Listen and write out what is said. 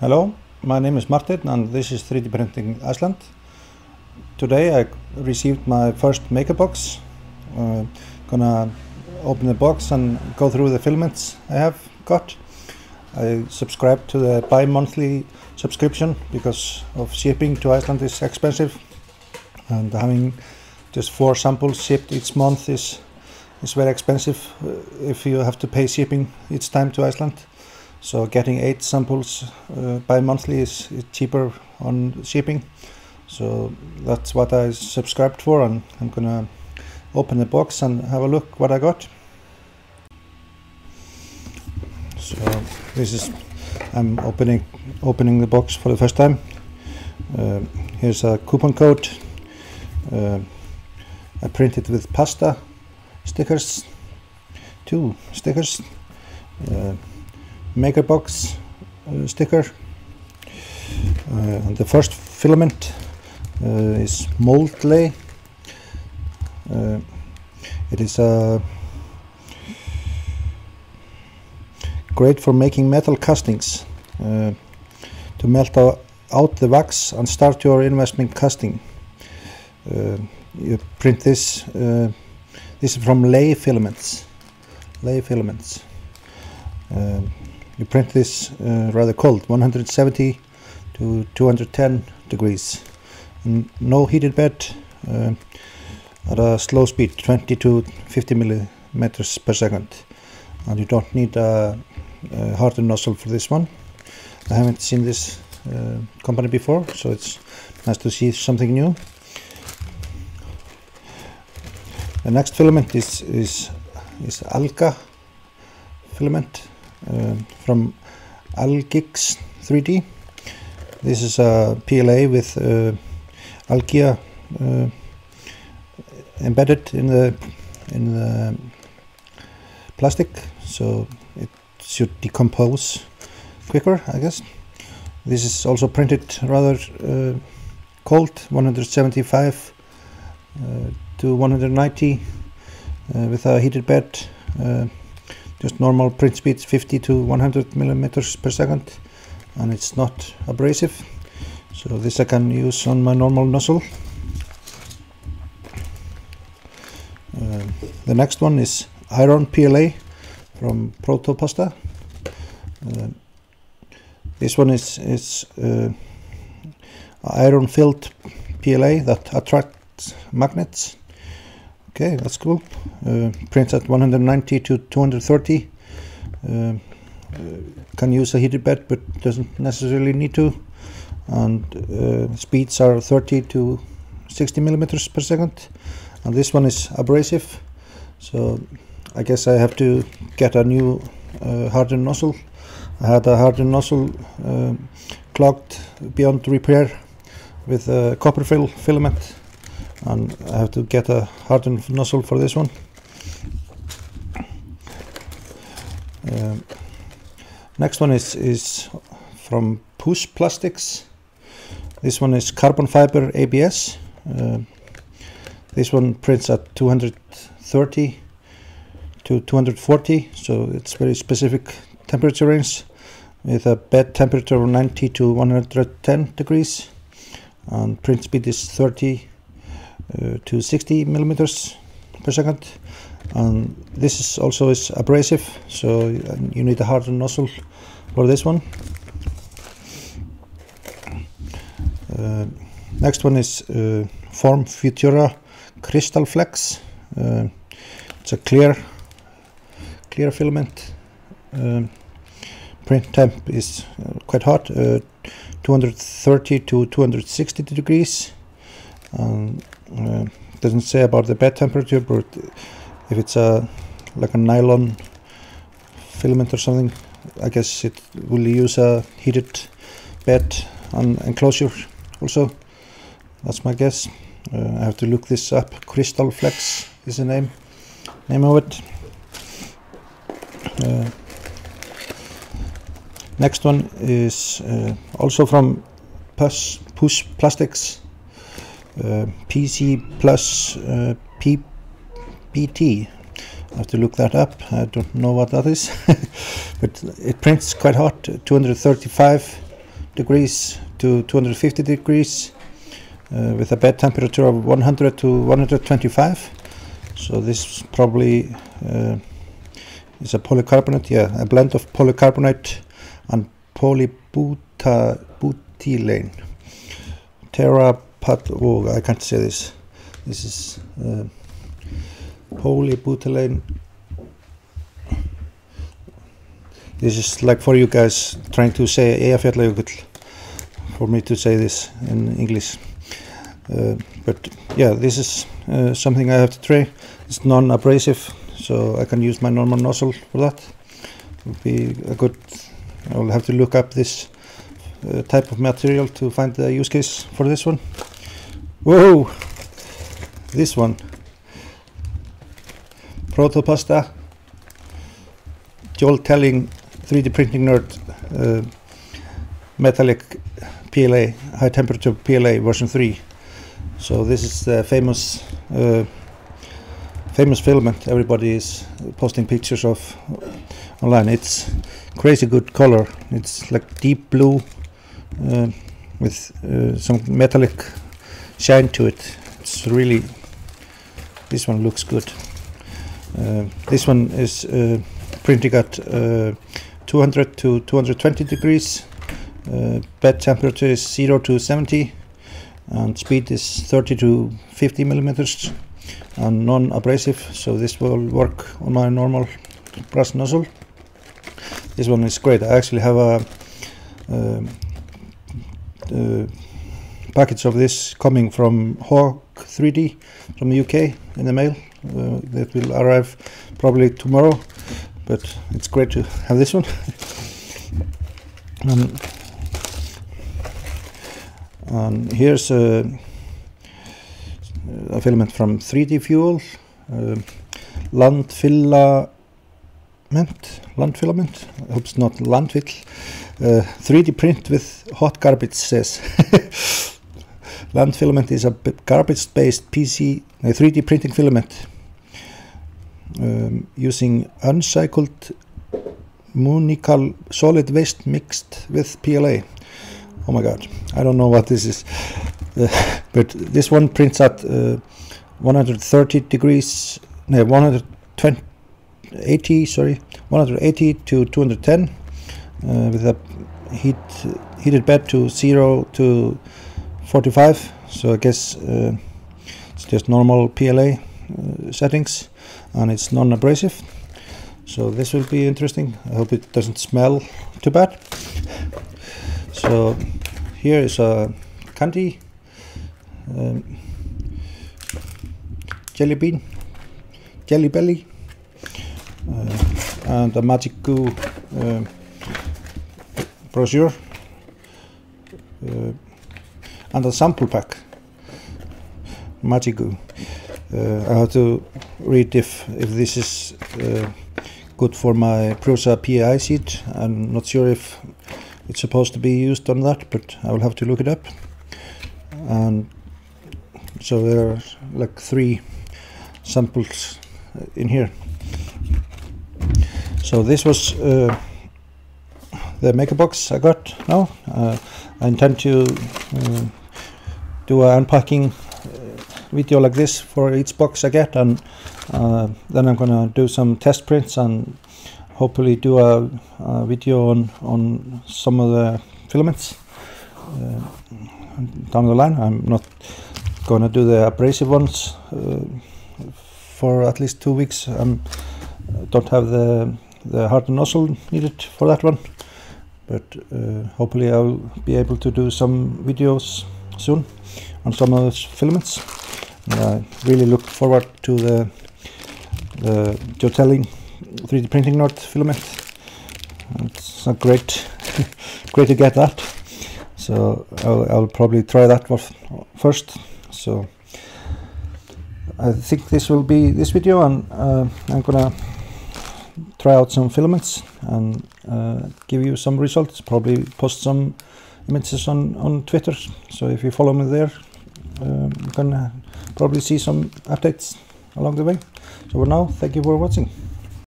Hello, my name is Martin and this is 3D Printing Iceland. Today I received my first maker box. Uh, gonna open the box and go through the filaments I have got. I subscribed to the bi-monthly subscription because of shipping to Iceland is expensive and having just four samples shipped each month is is very expensive uh, if you have to pay shipping each time to Iceland. So getting eight samples uh, bi-monthly is, is cheaper on shipping. So that's what I subscribed for and I'm gonna open the box and have a look what I got. So this is I'm opening opening the box for the first time. Uh, here's a coupon code. Uh, I printed with pasta stickers, two stickers, uh, maker box uh, sticker. Uh, the first filament uh, is mold lay. Uh, it is a great for making metal castings uh, to melt out the wax and start your investment casting. Uh, you print this uh, this is from lay filaments lay filaments uh, you print this uh, rather cold 170 to 210 degrees. And no heated bed uh, at a slow speed 20 to 50 millimeters per second. And you don't need a, a hardened nozzle for this one. I haven't seen this uh, company before so it's nice to see something new. The next filament is is is filament from Algix 3D this is a PLA with uh, algae uh, embedded in the in the plastic so it should decompose quicker I guess. This is also printed rather uh, cold 175 uh, to 190 uh, with a heated bed uh, just normal print speeds 50 to 100 millimeters per second and it's not abrasive. So this I can use on my normal nozzle. Uh, the next one is iron PLA from Protopasta uh, this one is, is uh, iron filled PLA that attracts magnets okay that's cool. Uh, prints at 190 to 230 uh, can use a heated bed but doesn't necessarily need to. And uh, speeds are 30 to 60 millimeters per second. And this one is abrasive so I guess I have to get a new uh, hardened nozzle. I had a hardened nozzle uh, clogged beyond repair with a copper filament and I have to get a hardened nozzle for this one. Um, next one is is from push plastics. This one is carbon fiber ABS uh, this one prints at 230 to 240 so it's very specific temperature range with a bed temperature of 90 to 110 degrees. And print speed is 30 uh, to 60 millimeters per second. And this is also is abrasive so you need a hardened nozzle for this one. Uh, next one is uh, Form Futura Crystal Flex. Uh, it's a clear clear filament. Um, print temp is uh, quite hot uh, 230 to 260 degrees. Uh, doesn't say about the bed temperature but if it's a like a nylon filament or something I guess it will use a heated bed and enclosure also. That's my guess. Uh, I have to look this up. Crystal Flex is the name name of it. Uh, next one is uh, also from Push, Plastics PC plus uh, P, PT I have to look that up. I don't know what that is. But it prints quite hot 235 degrees to 250 degrees uh, with a bed temperature of 100 to 125 so this probably uh, is a polycarbonate yeah a blend of polycarbonate and polybutylene terapat oh I can't say this. This is uh, polybutylene this is like for you guys trying to say Eyjafjallajökull for me to say this in English. Uh, but yeah this is uh, something I have to try. It's non-abrasive so I can use my normal nozzle for that. Would be a good I will have to look up this uh, type of material to find the use case for this one whoa this one. Protopasta Joel Telling 3D printing nerd uh, metallic PLA high temperature PLA version 3 so this is the famous uh, famous filament everybody is posting pictures of online. It's crazy good color. It's like deep blue uh, with uh, some metallic shine to it. It's really this one looks good. Uh, this one is uh, printing at uh, 200 to 220 degrees. Uh, bed temperature is 0 to 70 and speed is 30 to 50 millimeters and non-abrasive. So this will work on my normal brass nozzle. This one is great. I actually have a um, uh, package of this coming from Hawk 3D from the UK in the mail. Uh, that will arrive probably tomorrow but it's great to have this one. Um, and here's a, a, filament from 3D Fuel uh, land filament land filament I hope it's not landfill. Uh, 3D print with hot garbage says Landfillament is a garbage based PC a 3D printing filament um, using uncycled munical solid waste mixed with PLA. Oh my god, I don't know what this is, uh, but this one prints at uh, 130 degrees, no, 120, 80, sorry, 180 to 210 uh, with a heat heated bed to 0 to 45 so I guess uh, it's just normal PLA uh, settings and it's non-abrasive. So this will be interesting. I hope it doesn't smell too bad. So here is a candy um, jelly bean jelly belly uh, and a Magigoo uh, brochure. Uh, and a sample pack Magigoo uh, I have to read if if this is uh, good for my Prusa PEI sheet. I'm not sure if it's supposed to be used on that, but I will have to look it up. And so there are like three samples in here. So this was uh, the MakerBox I got now. Uh, I intend to uh, do an unpacking video like this for each box I get and uh, then I'm gonna do some test prints and hopefully do a, a video on, on some of the filaments uh, down the line. I'm not gonna do the abrasive ones uh, for at least two weeks. I don't have the, the hard nozzle needed for that one but uh, hopefully I'll be able to do some videos soon on some of those filaments. I really look forward to the, the Joe 3D printing nerd filament. It's a great, great to get that. So I'll, I'll probably try that first. So I think this will be this video, and uh, I'm gonna try out some filaments and uh, give you some results. Probably post some images on on Twitter. So if you follow me there, um, you can probably see some updates along the way. So for now, thank you for watching.